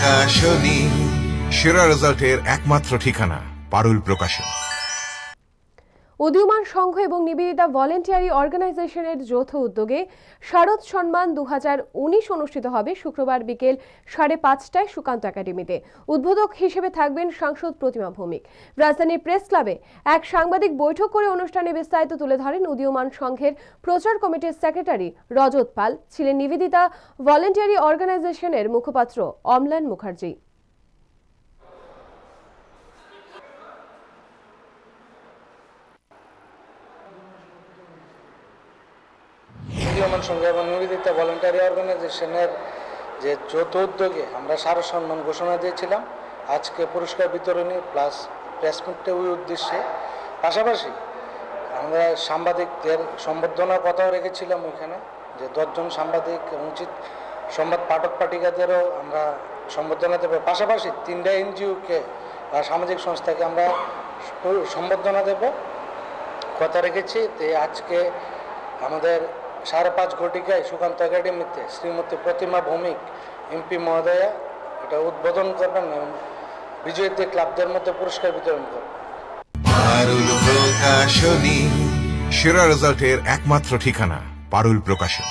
প্রকাশনী সেরা রেজাল্টের একমাত্র ঠিকানা পারুল প্রকাশন উদীয়মান সংঘ এবং নিবেদিতা ভলেন্টিয়ারি অর্গানাইজেশনের যৌথ উদ্যোগে শারদ সম্মান দু হাজার উনিশ অনুষ্ঠিত হবে শুক্রবার বিকেল সাড়ে পাঁচটায় সুকান্ত একাডেমিতে। উদ্বোধক হিসেবে থাকবেন সাংসদ প্রতিমা ভৌমিক। রাজধানীর প্রেস ক্লাবে এক সাংবাদিক বৈঠক করে অনুষ্ঠানে বিস্তারিত তুলে ধরেন উদীয়মান সংঘের প্রচার কমিটির সেক্রেটারি রজত পাল, ছিলেন নিবেদিতা ভলেন্টিয়ারি অর্গানাইজেশনের মুখপাত্র অমলান মুখার্জি। উদীয়মান সংঘ এবং নিবেদিতা ভলেন্টারি অর্গানাইজেশনের যে যৌথ উদ্যোগে আমরা সারা সম্মান ঘোষণা দিয়েছিলাম। আজকে পুরস্কার বিতরণী প্লাস প্রেসমিটে ওই উদ্দেশ্যে। পাশাপাশি আমরা সাংবাদিকদের সম্বর্ধনার কথাও রেখেছিলাম ওইখানে, যে দশজন সাংবাদিক এবং উচিত সংবাদ পাঠক পাঠিকাদেরও আমরা সম্বর্ধনা দেবো। পাশাপাশি তিনটা এনজিওকে বা সামাজিক সংস্থাকে আমরা সম্বর্ধনা দেব। কথা রেখেছি তো আজকে আমাদের সাড়ে পাঁচ ঘটিকায় সুকান্ত একাডেমিতে শ্রীমতী প্রতিমা ভৌমিক, এমপি মহোদয়া, এটা উদ্বোধন করবেন এবং বিজয়ীদের ক্লাবদের মধ্যে পুরস্কার বিতরণ করবেন। পারুল সেরা রেজাল্টের একমাত্র ঠিকানা, পারুল প্রকাশন।